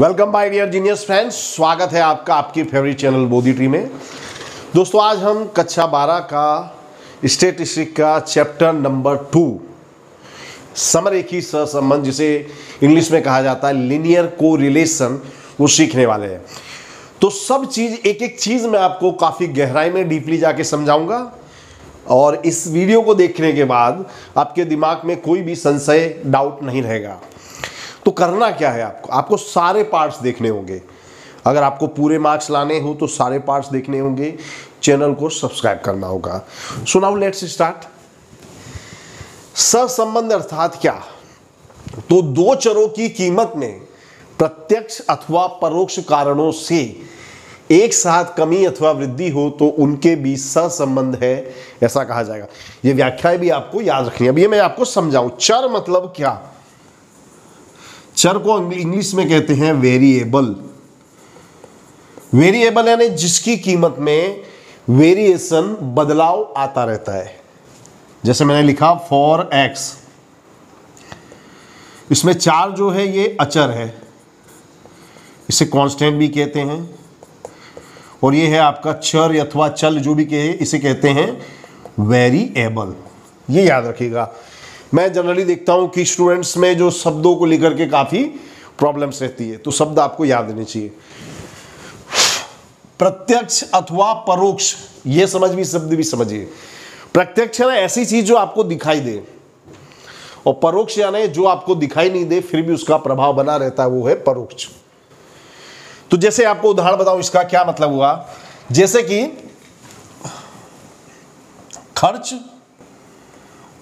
Welcome by dear genius friends, स्वागत है आपका आपकी फेवरेट चैनल बोधी ट्री में। दोस्तों, आज हम कक्षा 12 का स्टेटिस्टिक का चैप्टर नंबर टू, समरेखी सहसंबंध, जिसे इंग्लिश में कहा जाता है लिनियर को रिलेशन वो सीखने वाले हैं। तो सब चीज़ एक एक चीज़ मैं आपको काफ़ी गहराई में डीपली जाके समझाऊँगा। और इस वीडियो को देखने के बाद आपके दिमाग में कोई भी संशय डाउट नहीं रहेगा। तो करना क्या है आपको? आपको सारे पार्ट्स देखने होंगे। अगर आपको पूरे मार्क्स लाने हो तो सारे पार्ट्स देखने होंगे। चैनल को सब्सक्राइब करना होगा। सो नाउ लेट्स स्टार्ट सहसंबंध अर्थात क्या? तो दो चरों की कीमत में प्रत्यक्ष अथवा परोक्ष कारणों से एक साथ कमी अथवा वृद्धि हो तो उनके बीच सहसंबंध है, ऐसा कहा जाएगा। ये व्याख्या भी आपको याद रखनी है। अभी मैं आपको समझाऊं। चर मतलब क्या? चर को इंग्लिश में कहते हैं वेरिएबल वेरिएबल यानी जिसकी कीमत में वेरिएशन बदलाव आता रहता है। जैसे मैंने लिखा फॉर एक्स इसमें चार जो है, ये अचर है। इसे कांस्टेंट भी कहते हैं। और ये है आपका चर अथवा चल, जो भी कहे, इसे कहते हैं वेरिएबल ये याद रखिएगा। मैं जनरली देखता हूँ कि स्टूडेंट्स में जो शब्दों को लेकर के काफ़ी प्रॉब्लम्स रहती है तो शब्द आपको याद देने चाहिए। प्रत्यक्ष अथवा परोक्ष, ये समझ भी, शब्द भी समझिए। प्रत्यक्ष है ना, ऐसी चीज़ जो आपको दिखाई दे, और परोक्ष यानी जो आपको दिखाई नहीं दे, फिर भी उसका प्रभाव बना रहता है, वो है परोक्ष। तो जैसे आपको उदाहरण बताऊँ, इसका क्या मतलब हुआ? जैसे कि खर्च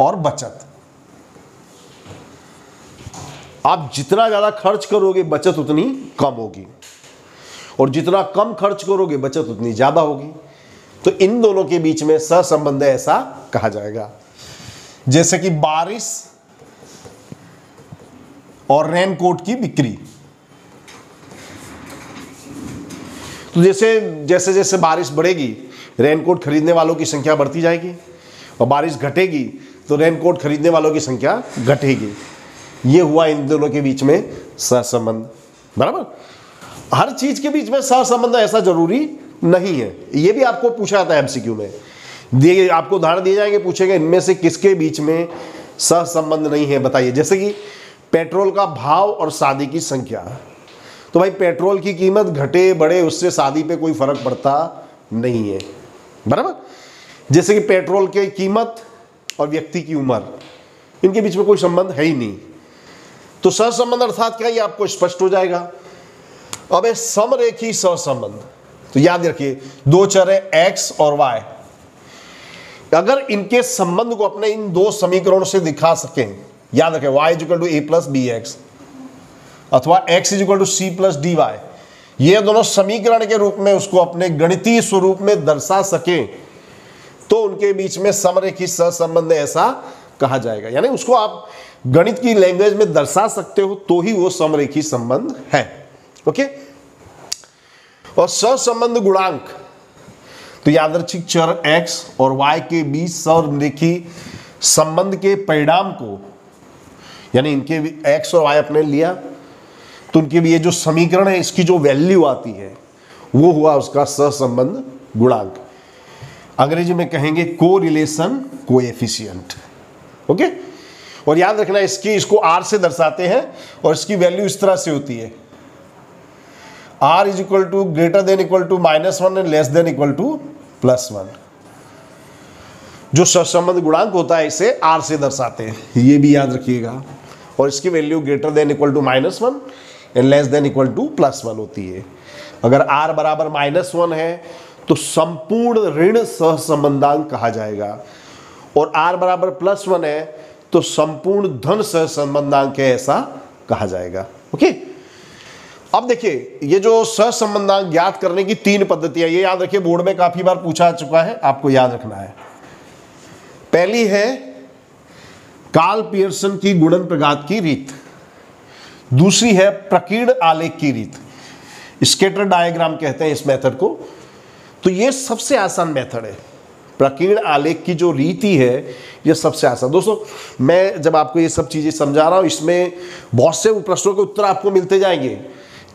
और बचत। आप जितना ज़्यादा खर्च करोगे, बचत उतनी कम होगी। और जितना कम खर्च करोगे, बचत उतनी ज़्यादा होगी। तो इन दोनों के बीच में सहसंबंध ऐसा कहा जाएगा। जैसे कि बारिश और रेनकोट की बिक्री। तो जैसे जैसे जैसे बारिश बढ़ेगी, रेनकोट खरीदने वालों की संख्या बढ़ती जाएगी। और बारिश घटेगी तो रेनकोट खरीदने वालों की संख्या घटेगी। ये हुआ इन दोनों के बीच में सहसंबंध। बराबर? हर चीज़ के बीच में सहसंबंध ऐसा ज़रूरी नहीं है। ये भी आपको पूछा जाता है एमसीक्यू में। दिए आपको उदाहरण दिए जाएँगे, पूछेंगे, इनमें से किसके बीच में सहसंबंध नहीं है, बताइए। जैसे कि पेट्रोल का भाव और शादी की संख्या। तो भाई, पेट्रोल की कीमत घटे, बढ़े, उससे शादी पे कोई फ़र्क पड़ता नहीं है। बराबर? जैसे कि पेट्रोल की कीमत और व्यक्ति की उम्र, इनके बीच में कोई संबंध है ही नहीं। तो सहसंबंध अर्थात क्या? ये आपको स्पष्ट हो जाएगा। अब है समरेखी सहसंबंध। तो याद रखिए, दो चर है एक्स और वाई अगर इनके संबंध को अपने इन दो समीकरणों से दिखा सकें, याद रखें y is equal to a plus b x अथवा x is equal to c plus d y ये दोनों समीकरण के रूप में उसको अपने गणितीय स्वरूप में दर्शा सके तो उनके बीच में समरेखी सहसंबंध ऐसा कहा जाएगा। यानी उसको आप गणित की लैंग्वेज में दर्शा सकते हो तो ही वो समरेखी संबंध है। ओके और सहसंबंध गुणांक। तो यादर्च्छिक चर x और y के बीच समरेखी संबंध के परिणाम को, यानी इनके x और y अपने लिया तो उनके भी ये जो समीकरण है, इसकी जो वैल्यू आती है, वो हुआ उसका सहसंबंध गुणांक। अंग्रेज़ी में कहेंगे को रिलेशन को एफिशियंट ओके और याद रखना, इसकी, इसको आर से दर्शाते हैं और इसकी वैल्यू इस तरह से होती है। R is equal to greater than equal to minus one and less than equal to plus one जो सहसंबंध गुणांक होता है, इसे आर से दर्शाते हैं। ये भी याद रखिएगा। और इसकी value greater than equal to minus one and less than equal to plus one होती है। अगर आर बराबर माइनस वन है तो संपूर्ण ऋण सहसंबंधांक कहा जाएगा। और आर बराबर प्लस वन है तो संपूर्ण धन सह संबंधांक है ऐसा कहा जाएगा। ओके? अब देखिए, ये जो सहसंबंधांक ज्ञात करने की तीन पद्धतियाँ, ये याद रखिए, बोर्ड में काफ़ी बार पूछा चुका है, आपको याद रखना है। पहली है काल पियर्सन की गुणन प्रघात की रीत। दूसरी है प्रकीर्ण आलेख की रीत। स्केटर डायग्राम कहते हैं इस मेथड को। तो ये सबसे आसान मेथड है। प्रकीर्ण आलेख की जो रीति है, ये सबसे आसान। दोस्तों, मैं जब आपको ये सब चीज़ें समझा रहा हूँ, इसमें बहुत से प्रश्नों के उत्तर आपको मिलते जाएँगे।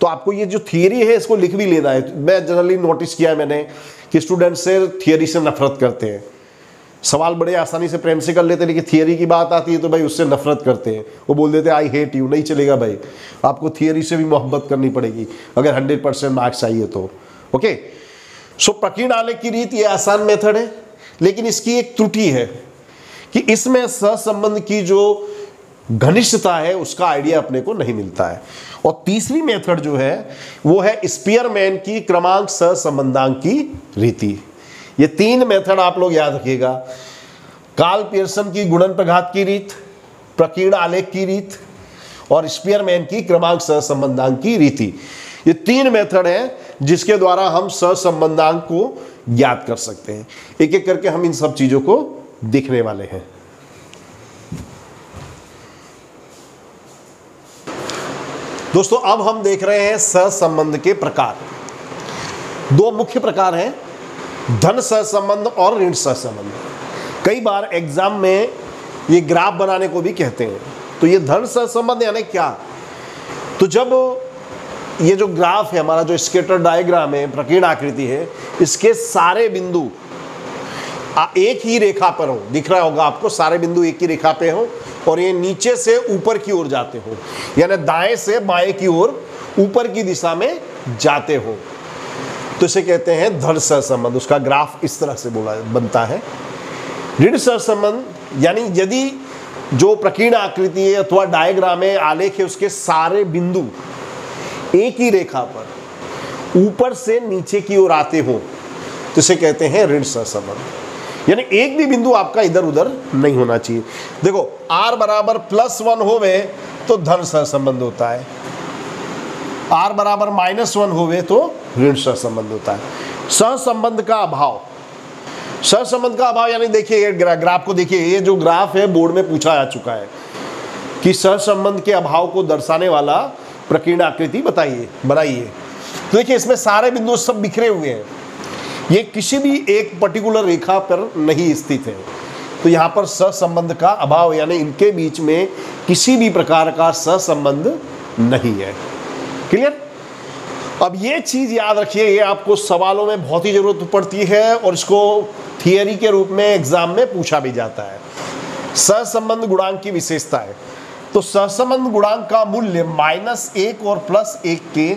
तो आपको ये जो थियरी है, इसको लिख भी लेना है। मैं जनरली नोटिस किया है मैंने कि स्टूडेंट से थियरी से नफरत करते हैं। सवाल बड़े आसानी से प्रेम से कर लेते हैं, लेकिन थियरी की बात आती है तो भाई उससे नफरत करते हैं। वो बोल देते हैं आई हेट यू नहीं चलेगा भाई। आपको थियरी से भी मोहब्बत करनी पड़ेगी। अगर हंड्रेड परसेंट मार्क्स चाहिए तो। ओके सो प्रकीर्ण आलेख की रीत, ये आसान मेथड है। लेकिन इसकी एक त्रुटि है कि इसमें सहसंबंध की जो घनिष्ठता है, उसका आइडिया अपने को नहीं मिलता है। और तीसरी मेथड जो है, वो है स्पियरमैन की क्रमांक सहसंबंधांक की रीति। ये तीन मेथड आप लोग याद रखिएगा। कार्ल पियर्सन की गुणन प्रघात की रीत प्रकीर्ण आलेख की रीत और स्पियरमैन की क्रमांक सहसंबंधांक की रीति। ये तीन मेथड है जिसके द्वारा हम सहसंबंधांक को ज्ञात कर सकते हैं। एक एक करके हम इन सब चीज़ों को देखने वाले हैं। दोस्तों, अब हम देख रहे हैं सहसंबंध के प्रकार। दो मुख्य प्रकार हैं, धन सहसंबंध और ऋण सहसंबंध। कई बार एग्ज़ाम में ये ग्राफ बनाने को भी कहते हैं। तो ये धन सहसंबंध यानी क्या? तो जब ये जो ग्राफ है, हमारा जो स्केटर डायग्राम है, प्रकीर्ण आकृति है, इसके सारे बिंदु एक ही रेखा पर हो। दिख रहा होगा आपको, सारे बिंदु एक ही रेखा पे हो और ये नीचे से ऊपर की ओर जाते हो। यानी दाएँ से बाएँ की ओर ऊपर की दिशा में जाते हो। तो इसे कहते हैं धड़ सहसंबंध। उसका ग्राफ इस तरह से बोला, बनता है। ऋण सहसंबंध, यानी यदि जो प्रकीर्ण आकृति है अथवा डायग्राम है, आलेख है, उसके सारे बिंदु एक ही रेखा पर ऊपर से नीचे की ओर आते हो तो इसे कहते हैं ऋण सहसंबंध। यानी एक भी बिंदु आपका इधर उधर नहीं होना चाहिए। देखो आर बराबर प्लस वन होवे तो धन सहसंबंध होता है। आर बराबर माइनस वन होवे तो ऋण सहसंबंध होता है। सहसंबंध का अभाव। सहसंबंध का अभाव यानी देखिए ग्रा, ग्राफ को देखिए ये जो ग्राफ है बोर्ड में पूछा जा चुका है कि सहसंबंध के अभाव को दर्शाने वाला प्रकीर्ण आकृति बताइए, बनाइए। तो देखिए, इसमें सारे बिंदु सब बिखरे हुए हैं। ये किसी भी एक पर्टिकुलर रेखा पर नहीं स्थित है। तो यहाँ पर सहसंबंध का अभाव, यानी इनके बीच में किसी भी प्रकार का सहसंबंध नहीं है। क्लियर अब ये चीज़ याद रखिए, ये आपको सवालों में बहुत ही ज़रूरत पड़ती है और इसको थियरी के रूप में एग्ज़ाम में पूछा भी जाता है। सहसंबंध गुणांक की विशेषता है। तो सहसंबंध गुणांक का मूल्य माइनस एक और प्लस एक के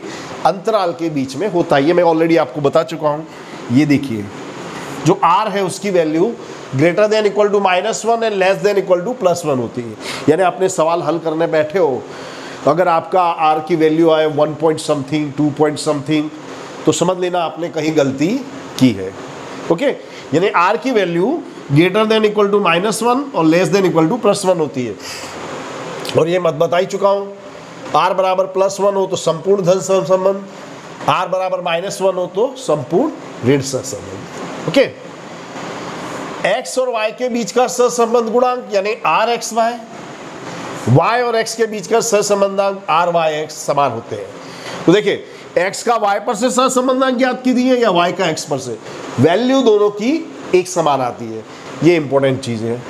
अंतराल के बीच में होता है। ये मैं ऑलरेडी आपको बता चुका हूँ। ये देखिए, जो आर है उसकी value greater than equal to minus one and less than equal to plus one होती है। यानी आपने सवाल हल करने बैठे हो तो अगर आपका आर की वैल्यू आए one point something two point something तो समझ लेना आपने कहीं गलती की है। ओके? यानी आर की value greater than equal to minus one और less than equal to plus one होती है। और ये मत बता ही चुका हूँ आर बराबर प्लस वन हो तो संपूर्ण धन संबंध आर बराबर माइनस वन हो तो संपूर्ण ऋण संबंध ओके एक्स और वाई के बीच का सहसंबंध गुणांक, यानी आर एक्स वाई y और x के बीच का सहसंबंधांक आर वाई एक्स समान होते हैं। तो देखिए, x का y पर से सहसंबंधांक ज्ञात कीजिए या वाई का एक्स पर से? वैल्यू दोनों की एक समान आती है। ये इंपॉर्टेंट चीज़ है।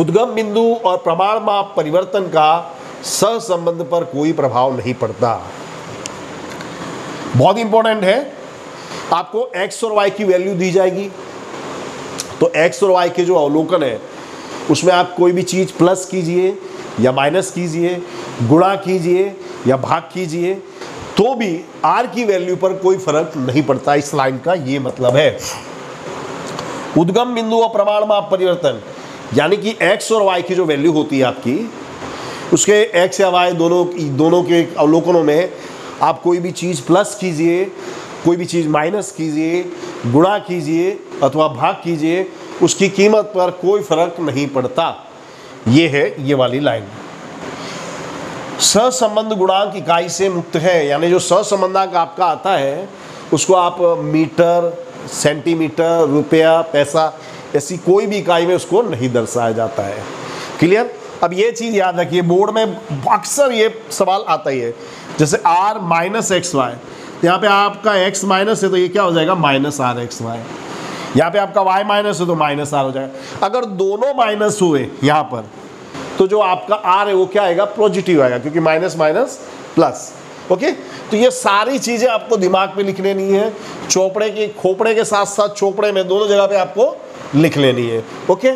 उद्गम बिंदु और प्रमाण माप परिवर्तन का सहसंबंध पर कोई प्रभाव नहीं पड़ता। बहुत इंपॉर्टेंट है। आपको x और y की वैल्यू दी जाएगी। तो x और y के जो अवलोकन है, उसमें आप कोई भी चीज़ प्लस कीजिए या माइनस कीजिए, गुणा कीजिए या भाग कीजिए तो भी आर की वैल्यू पर कोई फ़र्क नहीं पड़ता। इस लाइन का ये मतलब है। उद्गम बिंदु और प्रमाण माप परिवर्तन। यानी कि एक्स और वाई की जो वैल्यू होती है आपकी, उसके एक्स या वाई दोनों दोनों के अवलोकनों में आप कोई भी चीज़ प्लस कीजिए, कोई भी चीज़ माइनस कीजिए, गुणा कीजिए अथवा भाग कीजिए, उसकी कीमत पर कोई फ़र्क नहीं पड़ता। ये है, ये वाली लाइन सहसंबंध गुणांक इकाई से मुक्त है, यानी जो सहसंबंधांक आपका आता है, उसको आप मीटर सेंटीमीटर रुपया, पैसा ऐसी कोई भी इकाई में उसको नहीं दर्शाया जाता है। क्लियर अब ये चीज़ याद रखिए, बोर्ड में अक्सर ये सवाल आता ही है। जैसे आर माइनस एक्स वाई यहाँ पे आपका एक्स माइनस है तो ये क्या हो जाएगा? माइनस आर एक्स वाई यहाँ पे आपका y माइनस है तो माइनस आर हो जाएगा। अगर दोनों माइनस हुए यहाँ पर तो जो आपका आर है वो क्या आएगा? पॉजिटिव आएगा, क्योंकि माइनस माइनस प्लस ओके तो ये सारी चीज़ें आपको दिमाग में लिखने लेनी है। चोपड़े के, खोपड़े के साथ साथ चोपड़े में, दोनों जगह पे आपको लिख लेनी है ओके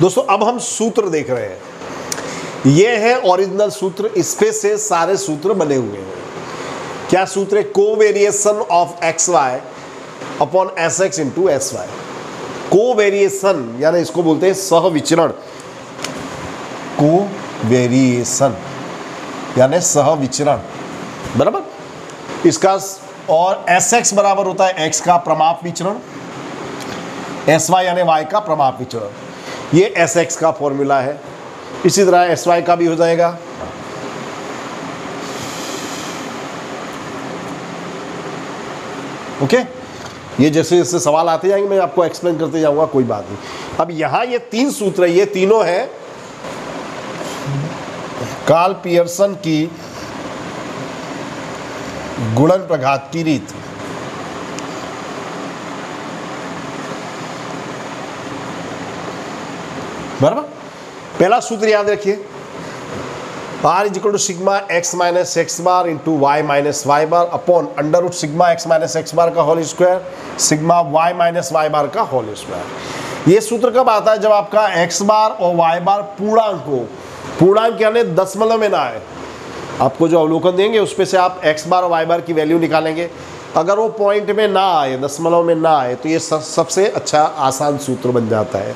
दोस्तों, अब हम सूत्र देख रहे हैं। ये है ओरिजिनल सूत्र, इसपे से सारे सूत्र बने हुए हैं। क्या सूत्र है? Covariation of x y upon s x into s y covariation यानी इसको बोलते हैं सह विचरण को वेरिएशन यानी सह विचरण बराबर? इसका और एस एक्स बराबर होता है एक्स का प्रमाप विचरण एस वाई यानी वाई का प्रमाप विचरण। ये एस एक्स का फॉर्मूला है। इसी तरह एस वाई का भी हो जाएगा। ओके ये जैसे जैसे सवाल आते जाएँगे, मैं आपको एक्सप्लेन करते जाऊँगा, कोई बात नहीं। अब यहाँ ये तीन सूत्र, ये तीनों हैं। कार्ल पियर्सन की गुणन प्रघात की रीत। बराबर? पहला सूत्र याद रखिए। R is equal to sigma x minus x bar into y minus y bar upon under root sigma x minus x bar का whole square sigma y minus y bar का होल स्क्वायर ये सूत्र कब आता है? जब आपका x bar और वाई बार पूर्णांक हो। पूर्णांक यानी दशमलव में ना आए। आपको जो अवलोकन देंगे, उस पर से आप एक्स बार और वाई बार की वैल्यू निकालेंगे। अगर वो पॉइंट में ना आए, दशमलव में ना आए तो ये सबसे अच्छा आसान सूत्र बन जाता है।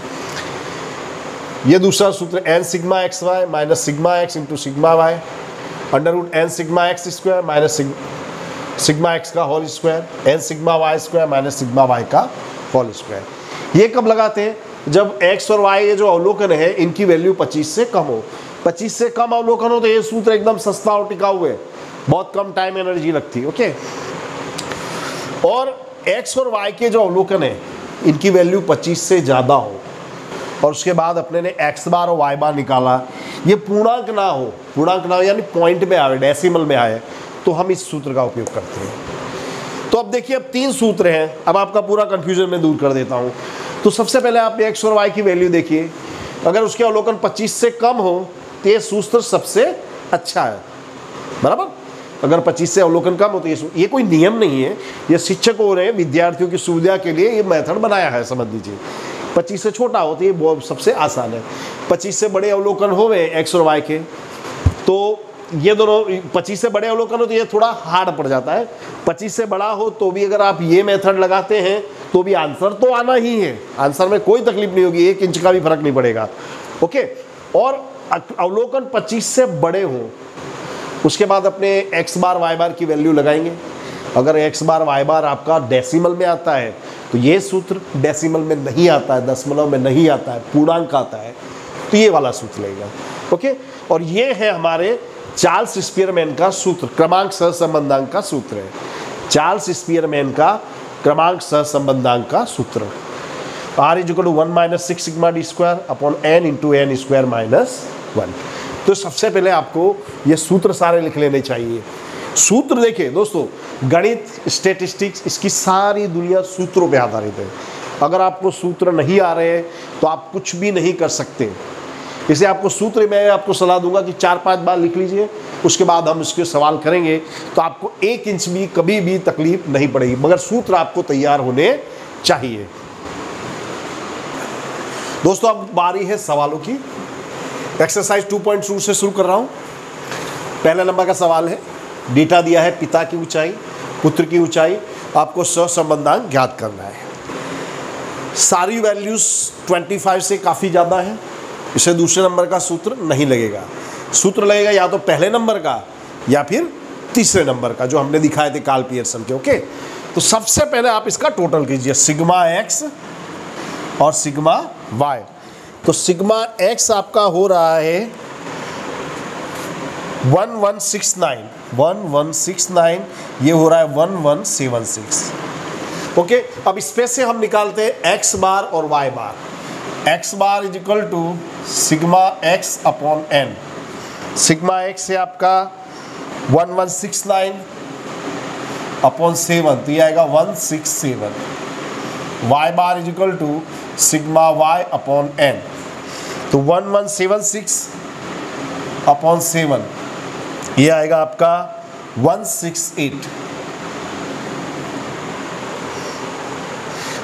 ये दूसरा सूत्र n sigma x y minus sigma x into sigma y under root n sigma x square minus sigma x का whole square n sigma y square minus sigma y का होल स्क्वायर ये कब लगाते हैं? जब एक्स और Y ये जो अवलोकन है, इनकी वैल्यू 25 से कम हो। 25 से कम अवलोकन हो तो ये सूत्र एकदम सस्ता और टिकाऊ है। बहुत कम टाइम एनर्जी लगती ओके और एक्स और वाई के जो अवलोकन है, इनकी वैल्यू 25 से ज़्यादा हो, और उसके बाद अपने ने एक्स बार और वाई बार निकाला, ये पूर्णांक ना हो, पूर्णांक ना हो, यानी पॉइंट में आए डेसिमल में आए तो हम इस सूत्र का उपयोग करते हैं। तो अब देखिए, अब तीन सूत्र हैं, अब आपका पूरा कंफ्यूजन में दूर कर देता हूँ। तो सबसे पहले आप एक्स और वाई की वैल्यू देखिए, अगर उसके अवलोकन 25 से कम हो तो ये सूत्र सबसे अच्छा है। बराबर? अगर 25 से अवलोकन कम हो तो ये ये कोई नियम नहीं है। ये शिक्षक हो रहे हैं, विद्यार्थियों की सुविधा के लिए ये मेथड बनाया है, समझ लीजिए। पच्चीस से छोटा हो तो ये सबसे आसान है। पच्चीस से बड़े अवलोकन हो गए एक्स और वाई के तो ये दोनों, पच्चीस से बड़े अवलोकन हो तो ये थोड़ा हार्ड पड़ जाता है। पच्चीस से बड़ा हो तो भी अगर आप ये मेथड लगाते हैं तो भी आंसर तो आना ही है। आंसर में कोई तकलीफ़ नहीं होगी, एक इंच का भी फ़र्क नहीं पड़ेगा। ओके? और अवलोकन 25 से बड़े हों, उसके बाद अपने एक्स बार वाई बार की वैल्यू लगाएँगे। अगर एक्स बार वाई बार आपका डेसिमल में आता है तो ये सूत्र डेसिमल में नहीं आता है, दशमलव में नहीं आता है, पूर्णांक आता है तो ये वाला सूत्र लेगा। ओके? और ये है हमारे चार्ल्स स्पियरमैन का सूत्र, क्रमांक सहसंबंधांक का सूत्र है। चार्ल्स स्पियरमैन का क्रमांक सहसंबंधांक का सूत्र। R is one minus six sigma d square upon n into n square minus one तो सबसे पहले आपको ये सूत्र सारे लिख लेने चाहिए। सूत्र देखिए दोस्तों, गणित स्टेटिस्टिक्स इसकी सारी दुनिया सूत्रों पे आधारित है। अगर आपको सूत्र नहीं आ रहे हैं तो आप कुछ भी नहीं कर सकते। इसे आपको सूत्र मैं आपको सलाह दूँगा कि चार पाँच बार लिख लीजिए, उसके बाद हम इसके सवाल करेंगे तो आपको एक इंच भी कभी भी तकलीफ़ नहीं पड़ेगी। मगर सूत्र आपको तैयार होने चाहिए। दोस्तों, अब बारी है सवालों की। एक्सरसाइज 2.2 से शुरू कर रहा हूँ। पहला नंबर का सवाल है, डेटा दिया है पिता की ऊंचाई, पुत्र की ऊंचाई, आपको सहसंबंधांक ज्ञात करना है। सारी वैल्यूज़ 25 से काफ़ी ज़्यादा है, इसे दूसरे नंबर का सूत्र नहीं लगेगा। सूत्र लगेगा या तो पहले नंबर का, या फिर तीसरे नंबर का, जो हमने दिखाए थे काल पियर्सन के ओके तो सबसे पहले आप इसका टोटल कीजिए सिग्मा एक्स और सिग्मा वाई तो सिग्मा एक्स आपका हो रहा है one one six nine one one six nine ये हो रहा है one one seven six okay अब इसमें से हम निकालते हैं एक्स बार और y bar x bar is equal to sigma x upon n sigma x है आपका one one six nine upon seven तो ये आएगा one six seven y bar is equal to sigma y upon n तो one one seven six upon seven ये आएगा आपका one six eight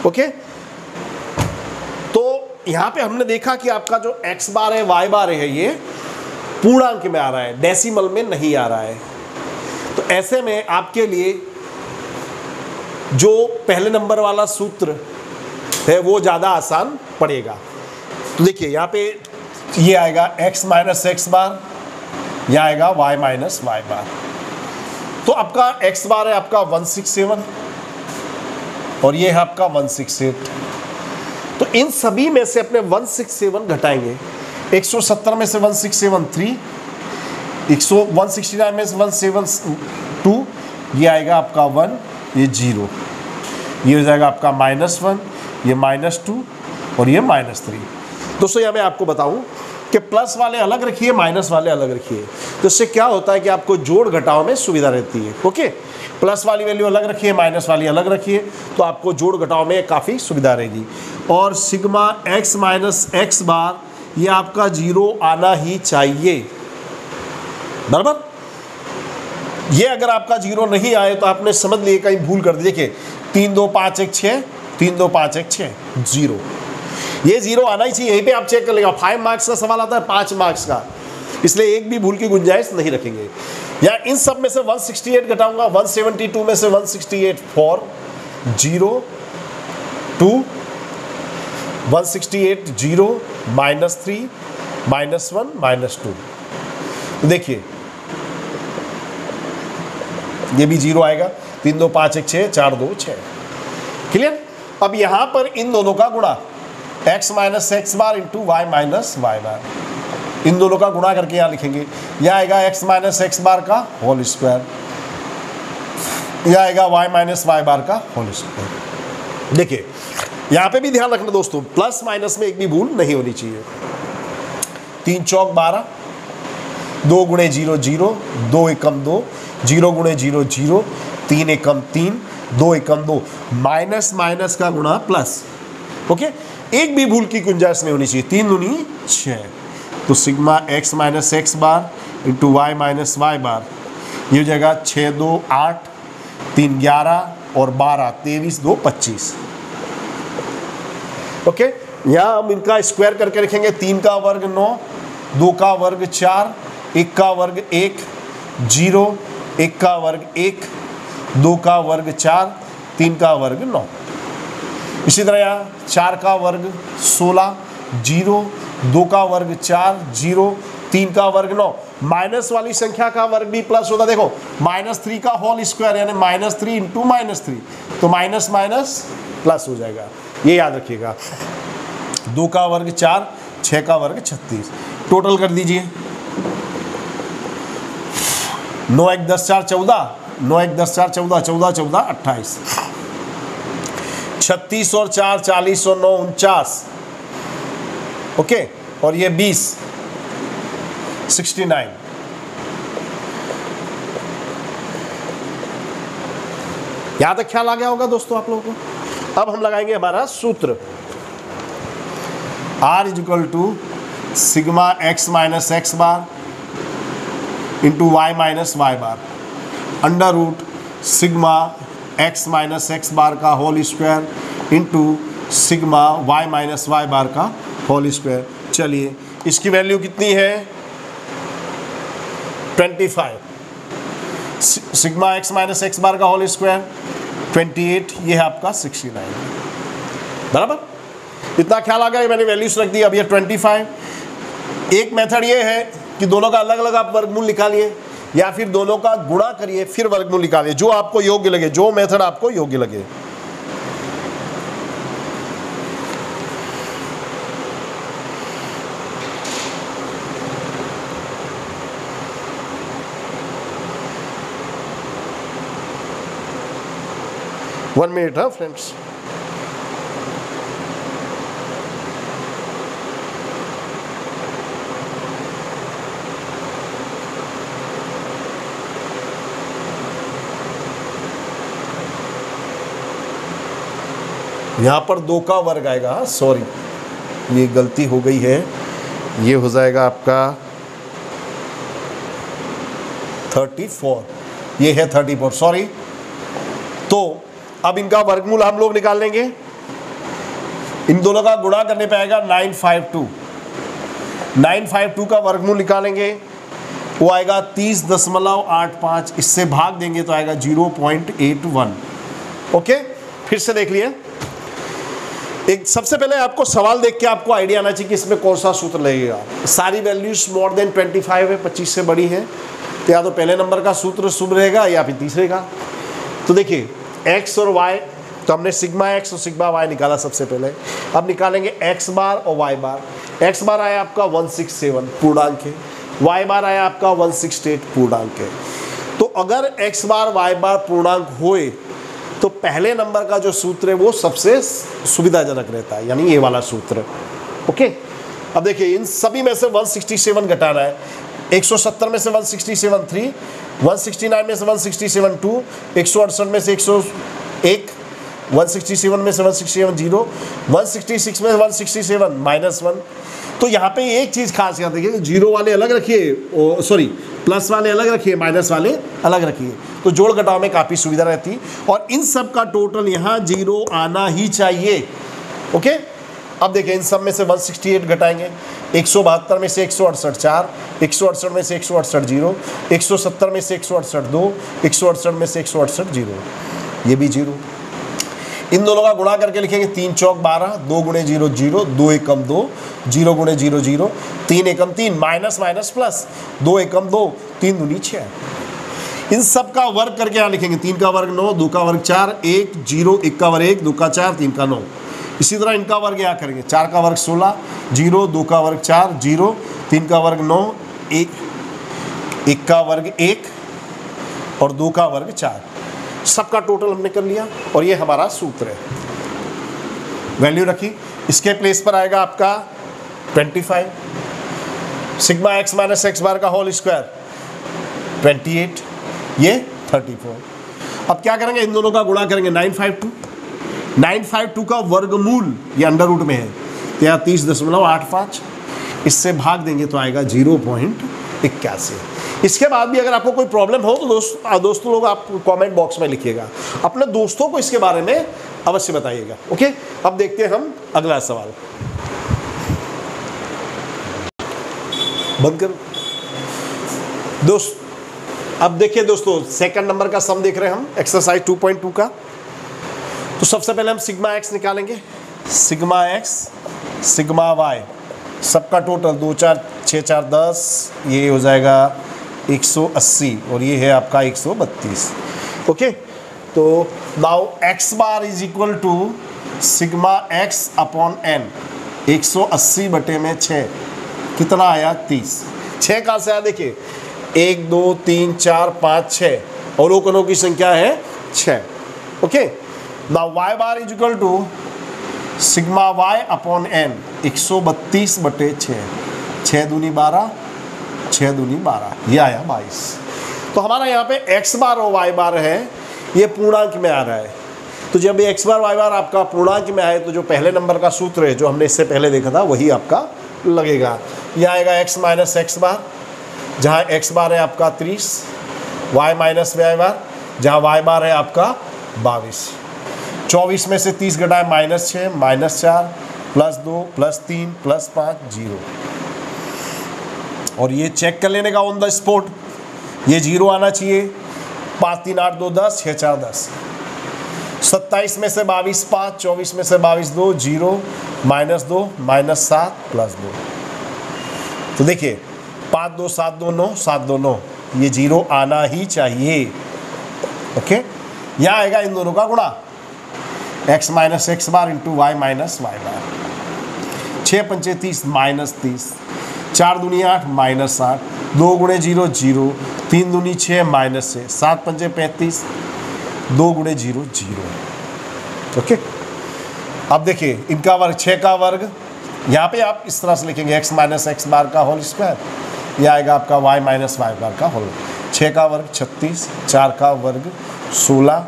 okay तो यहाँ पे हमने देखा कि आपका जो x बार है, y बार है ये पूर्णांक में आ रहा है डेसिमल में नहीं आ रहा है। तो ऐसे में आपके लिए जो पहले नंबर वाला सूत्र है, वो ज़्यादा आसान पड़ेगा। तो देखिए, यहाँ पे ये आएगा x माइनस एक्स बार यह आएगा y माइनस वाई बार तो आपका x बार है आपका 167 और ये है आपका 168 तो इन सभी में से अपने 167 घटाएँगे। 170 में से 1673 169 में से 172 ये आएगा आपका वन ये ज़ीरो ये हो जाएगा आपका माइनस वन ये माइनस टू और ये माइनस थ्री दोस्तों, यह मैं आपको बताऊँ कि प्लस वाले अलग रखिए माइनस वाले अलग रखिए। तो इससे क्या होता है कि आपको जोड़ घटाव में सुविधा रहती है ओके प्लस वाली वैल्यू अलग रखिए माइनस वाली अलग रखिए तो आपको जोड़ घटाव में काफ़ी सुविधा रहेगी। और sigma x minus x bar ये आपका ज़ीरो आना ही चाहिए। बराबर? ये अगर आपका ज़ीरो नहीं आए तो आपने समझ लिए, कहीं भूल कर दी देखिए तीन दो पाँच एक छः, तीन दो पाँच एक छः, ज़ीरो। ये ज़ीरो आना ही चाहिए, यहीं पे आप चेक कर लेगा। फाइव मार्क्स का सवाल आता है, पाँच मार्क्स का। इसलिए एक भी भूल की गुंजाइश नहीं रखेंगे। या इन सब में से 168 घटाऊँगा 172 में से 168 four zero two 168 zero minus three minus one minus two देखिए, ये भी ज़ीरो आएगा। तीन दो पाँच एक छः, चार दो छः। क्लियर अब यहाँ पर इन दोनों का गुणा। X minus x bar into y minus y bar इन दोनों का गुणा करके यहाँ लिखेंगे। यह आएगा x माइनस एक्स बार का होल स्क्वायर यह आएगा y माइनस वाई बार का होल स्क्वायर देखिए, यहाँ पे भी ध्यान रखना दोस्तों प्लस माइनस में एक भी भूल नहीं होनी चाहिए। तीन चौक बारह, दो गुणे ज़ीरो ज़ीरो, दो एकम दो, ज़ीरो गुणे ज़ीरो ज़ीरो तीन एकम तीन, दो एकम दो। माइनस माइनस का गुणा प्लस। ओके? एक भी भूल की गुंजाइश नहीं होनी चाहिए। तीन दूनी छः तो sigma x minus x bar into y minus y bar. ये हो जाएगा छः दो, आठ, तीन, ग्यारह और बारह, तेईस, दो, पच्चीस। ओके? यहाँ हम इनका स्क्वायर करके रखेंगे। तीन का वर्ग नौ, दो का वर्ग चार, एक का वर्ग एक, ज़ीरो, एक का वर्ग एक दो का वर्ग चार, तीन का वर्ग नौ। इसी तरह यहाँ चार का वर्ग सोलह, ज़ीरो, दो का वर्ग चार, ज़ीरो, तीन का वर्ग नौ। माइनस वाली संख्या का वर्ग भी प्लस होता देखो, माइनस थ्री का होल स्क्वायर, यानी minus three into minus three तो माइनस माइनस प्लस हो जाएगा। ये याद रखिएगा। दो का वर्ग चार छः का वर्ग छत्तीस। टोटल कर दीजिए। नौ एक दस चार चौदह नौ एक दस चार चौदह चौदह चौदह, अट्ठाईस। छत्तीस और चार, चालीस और नौ, उनचास। ओके? और ये बीस। Sixty nine. तक ख्याल आ गया होगा दोस्तों आप लोगों को? अब हम लगाएँगे हमारा सूत्र। R is equal to sigma x minus x bar into y minus y bar under root sigma x minus x bar का whole square into sigma y minus y bar का होल स्क्वायर। चलिए, इसकी value कितनी है? 25 sigma x minus x bar का whole square 28 ये है आपका 69 बराबर? इतना ख्याल आ गया मैंने वैल्यूज़ रख दी, अब ये 25 एक मेथड ये है कि दोनों का अलग अलग आप वर्गमूल निकालिए। या फिर दोनों का गुणा करिए, फिर वर्गमूल निकालिए। जो आपको योग्य लगे, जो मेथड आपको योग्य लगे। वन मिनट हाँ फ्रेंड्स यहाँ पर दो का वर्ग आएगा। सॉरी ये गलती हो गई है। ये हो जाएगा आपका थर्टी फोर ये है थर्टी फोर सॉरी तो अब इनका वर्गमूल हम लोग निकाल लेंगे। इन दोनों का गुणा करने पे आएगा nine five two nine five two का वर्गमूल निकालेंगे। वो आएगा तीस दशमलव आठ पाँच। इससे भाग देंगे तो आएगा zero point eight one okay? फिर से देख लिए। एक सबसे पहले आपको सवाल देख के आपको आइडिया आना चाहिए कि इसमें कौन सा सूत्र लगेगा। सारी वैल्यूज़ मोर देन 25 है 25 से बड़ी है। तो या तो पहले नंबर का सूत्र शुभ रहेगा या फिर तीसरे का। तो देखिए एक्स और वाई तो हमने सिग्मा एक्स और सिग्मा वाई निकाला सबसे पहले। अब निकालेंगे एक्स बार और वाई बार एक्स बार आया आपका 167 पूर्णांक है। वाई बार आया आपका 168 पूर्णांक है। तो अगर एक्स बार वाई बार पूर्णांक होए तो पहले नंबर का जो सूत्र है वो सबसे सुविधाजनक रहता है यानी ये वाला सूत्र ओके अब देखिए इन सभी में से 167 घटाना है 170 में से 167 3 169 में से 167 2 एक में से 101 167 में से 167 ज़ीरो 166 में 167 माइनस वन तो यहाँ पे एक चीज़ खास याद रखिए, ज़ीरो वाले अलग रखिए सॉरी प्लस वाले अलग रखिए माइनस वाले अलग रखिए। तो जोड़ घटाव में काफ़ी सुविधा रहती। है और इन सब का टोटल यहाँ ज़ीरो आना ही चाहिए। ओके अब देखिए, इन सब में से 168 घटाएँगे। एक सौ बहत्तर में से एक सौ चार, एक में से एक सौ ज़ीरो, एक सौ सत्तर में से एक सौ दो, एक में से एक ज़ीरो। ये भी ज़ीरो। इन दोनों का गुणा करके लिखेंगे तीन चौक बारह, दो गुणे ज़ीरो ज़ीरो, दो एकम दो, ज़ीरो गुणे ज़ीरो ज़ीरो, तीन एकम तीन, माइनस माइनस प्लस, दो एकम दो, तीन दूनी छः इन सब का वर्ग करके यहाँ लिखेंगे, तीन का वर्ग नौ, दो का वर्ग चार, एक ज़ीरो, एक का वर्ग एक, दो का चार, तीन का नौ। इसी तरह इनका वर्ग यहाँ करेंगे, चार का वर्ग सोलह, ज़ीरो, दो का वर्ग चार, ज़ीरो, तीन का वर्ग नौ, एक एक का वर्ग एक, और दो का वर्ग चार। सबका टोटल हमने कर लिया और ये हमारा सूत्र है। वैल्यू रखी। इसके प्लेस पर आएगा आपका 25 sigma x minus x bar का होल स्क्वायर 28 ये 34 अब क्या करेंगे? इन दोनों का गुणा करेंगे 952 952 का वर्गमूल ये अंडर रूट में है। तो यहाँ तीस दशमलव आठ पाँच। इससे भाग देंगे तो आएगा ज़ीरो पॉइंट इक्यासी। इसके बाद भी अगर आपको कोई प्रॉब्लम हो तो दोस्त दोस्तों लोग आप कमेंट बॉक्स में लिखिएगा। अपने दोस्तों को इसके बारे में अवश्य बताइएगा ओके अब देखते हैं हम अगला सवाल। बंद करो। दोस्त, अब देखिए दोस्तों सेकंड नंबर का सम देख रहे हैं हम एक्सरसाइज 2.2 का। तो सबसे पहले हम सिग्मा एक्स निकालेंगे। सिग्मा एक्स सिग्मा वाई सबका टोटल दो चार छः चार, दस, ये हो जाएगा 180 और ये है आपका 132 ओके? तो now x bar is equal to sigma x upon n 180 बटे में 6 कितना आया? 30 छः कहाँ से आया? देखिए, एक, दो, तीन, चार, पाँच छः और ओकनों की संख्या है छः okay? Now y bar is equal to sigma y upon n 132 बटे छः छः दूनी बारह छः दूनी बारह। ये आया बाईस। तो हमारा यहाँ पे एक्स बार और वाई बार है, ये पूर्णांक में आ रहा है। तो जब ये एक्स बार वाई बार आपका पूर्णांक में आए तो जो पहले नंबर का सूत्र है, जो हमने इससे पहले देखा था, वही आपका लगेगा। यह आएगा एक्स माइनस एक्स बार, जहाँ एक्स बार है आपका तीस वाई माइनस वाई बार, जहाँ वाई बार है आपका बाईस चौबीस में से तीस घटाए माइनस छः माइनस चार प्लस दो प्लस तीन प्लस पाँच ज़ीरो और ये चेक कर लेने का ऑन द स्पॉट ये ज़ीरो आना चाहिए। पाँच, तीन, आठ, दो, दस, छः, चार, दस। सत्ताईस में से बाईस, पाँच, चौबीस में से बाईस, दो ज़ीरो माइनस दो माइनस सात प्लस दो। तो देखिए, पाँच, दो, सात, दो, नौ, सात, दो, नौ। ये ज़ीरो आना ही चाहिए। ओके यहाँ आएगा इन दोनों का गुणा। X minus x bar into y minus y bar छः, पंचे, तीस माइनस तीस। चार दूनी आठ माइनस आठ, दो गुणे ज़ीरो ज़ीरो, तीन दूनी छः माइनस छः, सात पंचे पैंतीस, दो गुणे ज़ीरो ज़ीरो। ओके? अब देखिए, इनका वर्ग, छः का वर्ग, यहाँ पे आप इस तरह से लिखेंगे एक्स माइनस एक्स बार का होल स्क्वायर यह आएगा आपका वाई माइनस वाई बार का होल। छः का वर्ग, छत्तीस, चार का वर्ग, सोलह,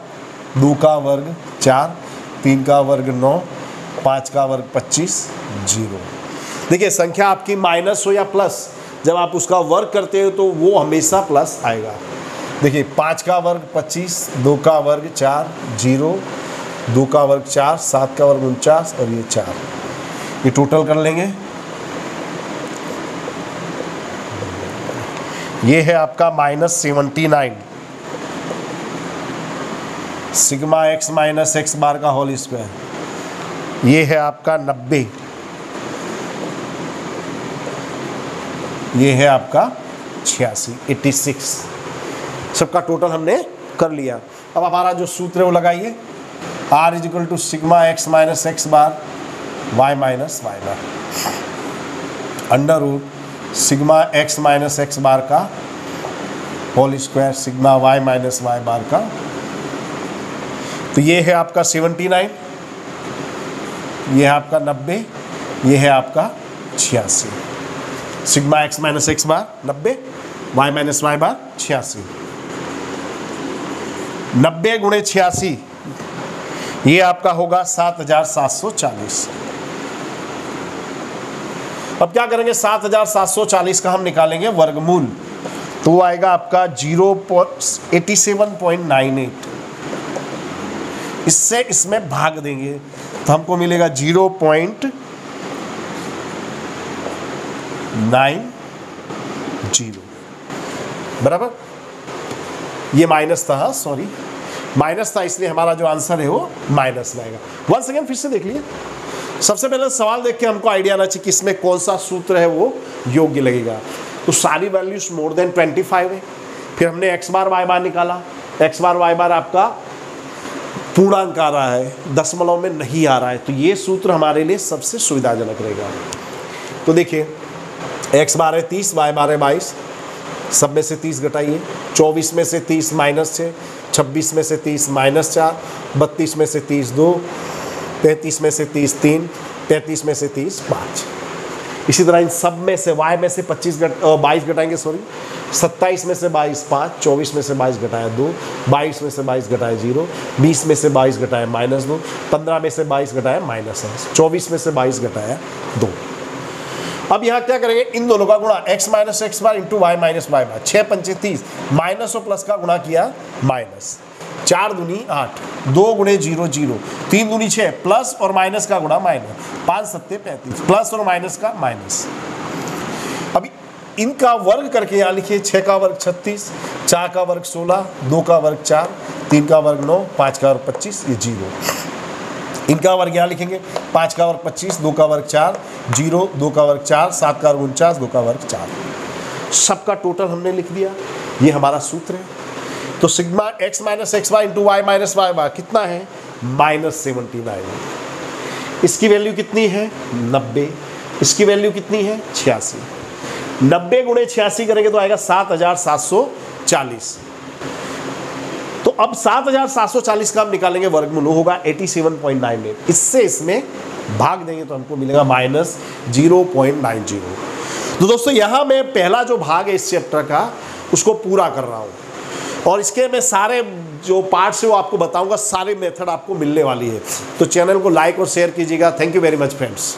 दो का वर्ग, चार, तीन का वर्ग, नौ, पाँच का वर्ग, पच्चीस, ज़ीरो। देखिए, संख्या आपकी माइनस हो या प्लस, जब आप उसका वर्ग करते हो तो वो हमेशा प्लस आएगा। देखिए, पाँच का वर्ग पच्चीस, दो का वर्ग चार, ज़ीरो, दो का वर्ग चार, सात का वर्ग उनचास और ये चार। ये टोटल कर लेंगे। ये है आपका minus seventy nine sigma x minus x bar का होल स्क्वायर ये है आपका नब्बे। ये है आपका छियासी एट्टी सिक्स सबका टोटल हमने कर लिया। अब हमारा जो सूत्र है वो लगाइए। R is equal to sigma x minus x bar y minus y bar under root sigma x minus x bar का whole square sigma y minus y bar का। तो ये है आपका सेवेंटी नाइन ये है आपका नब्बे, ये है आपका छियासी। Sigma x minus x bar नब्बे? वाई माइनस वाई बार छियासी। नब्बे गुणे छियासी, ये आपका होगा सात हज़ार सात सौ चालीस। अब क्या करेंगे? सात हज़ार सात सौ चालीस का हम निकालेंगे वर्गमूल। तो वो आएगा आपका zero eighty seven point nine eight. इससे इसमें भाग देंगे। तो हमको मिलेगा ज़ीरो पॉइंट नाइन ज़ीरो। बराबर? ये माइनस था सॉरी माइनस था, इसलिए हमारा जो आंसर है वो माइनस रहेगा। वन सेकेंड फिर से देख लिए। सबसे पहले सवाल देख के हमको आइडिया आना चाहिए कि इसमें कौन सा सूत्र है वो योग्य लगेगा। तो सारी values more than twenty five है। फिर हमने एक्स बार वाई बार निकाला। एक्स बार वाई बार आपका पूर्णांक आ रहा है, दशमलव में नहीं आ रहा है। तो ये सूत्र हमारे लिए सबसे सुविधाजनक रहेगा। तो देखिए एक्स बार है तीस वाई बार है बाईस सब में से तीस घटाइए चौबीस में से तीस माइनस छः छब्बीस में से तीस माइनस चार बत्तीस में से तीस दो तैंतीस में से तीस तीन तैंतीस में से तीस पाँच इसी तरह इन सब में से वाई में से पच्चीस घट बाईस घटाएँगे सॉरी सत्ताईस में से बाईस पाँच चौबीस में से बाईस घटाया दो बाईस में से बाईस घटाया ज़ीरो बीस में से बाईस घटाया माइनस दो पंद्रह में से बाईस घटाया माइनस है चौबीस में से बाईस घटाया दो अब यहाँ क्या करेंगे? इन दोनों का गुणा, x minus x bar into y minus y bar छः पंचे तीस माइनस और प्लस का गुणा किया माइनस चार दुनी आठ, दो गुणे ज़ीरो ज़ीरो, तीन दुनी छः प्लस और माइनस का गुणा माइनस पाँच सत्ते पैंतीस प्लस और माइनस का माइनस अभी इनका वर्ग करके यहाँ लिखिए छः का वर्ग छत्तीस, चार का वर्ग सोलह, दो का वर्ग चार, तीन का वर्ग नौ, पाँच का वर्ग पच्चीस, ये ज़ीरो। इनका वर्ग यहाँ लिखेंगे, पाँच का वर्ग पच्चीस, दो का वर्ग चार, ज़ीरो, दो का वर्ग चार, सात का वर्ग उनचास, दो का वर्ग चार। सबका टोटल हमने लिख दिया, ये हमारा सूत्र है। तो sigma x minus x y into y minus y y कितना है? माइनस सेवनटी नाइन इसकी वैल्यू कितनी है? नब्बे। इसकी वैल्यू कितनी है? छियासी। नब्बे गुणे छियासी करेंगे तो आएगा सात हज़ार सात सौ चालीस। अब सात हज़ार सात सौ चालीस का हम निकालेंगे, वर्गमूल होगा eighty seven point nine eight. इससे इसमें भाग देंगे तो हमको मिलेगा माइनस ज़ीरो तो दोस्तों, यहाँ मैं पहला जो भाग है इस चैप्टर का, उसको पूरा कर रहा हूँ। और इसके मैं सारे जो पार्ट्स है वो आपको बताऊँगा, सारे मेथड आपको मिलने वाली है। तो चैनल को लाइक और शेयर कीजिएगा। Thank you very much friends